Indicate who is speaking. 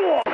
Speaker 1: Cool.